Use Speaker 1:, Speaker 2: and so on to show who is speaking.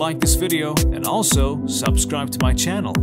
Speaker 1: like this video and also subscribe to my channel.